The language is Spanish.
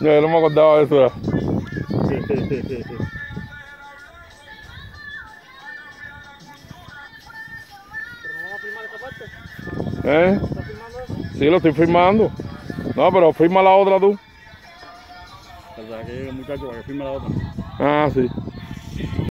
No, no me acordaba de eso. ya. Pero no vamos a filmar esta parte. ¿Eh? ¿Estás filmando eso? Sí, lo estoy firmando. No, pero firma la otra tú. O sea, que llegue el muchacho para que firme la otra. Ah, sí.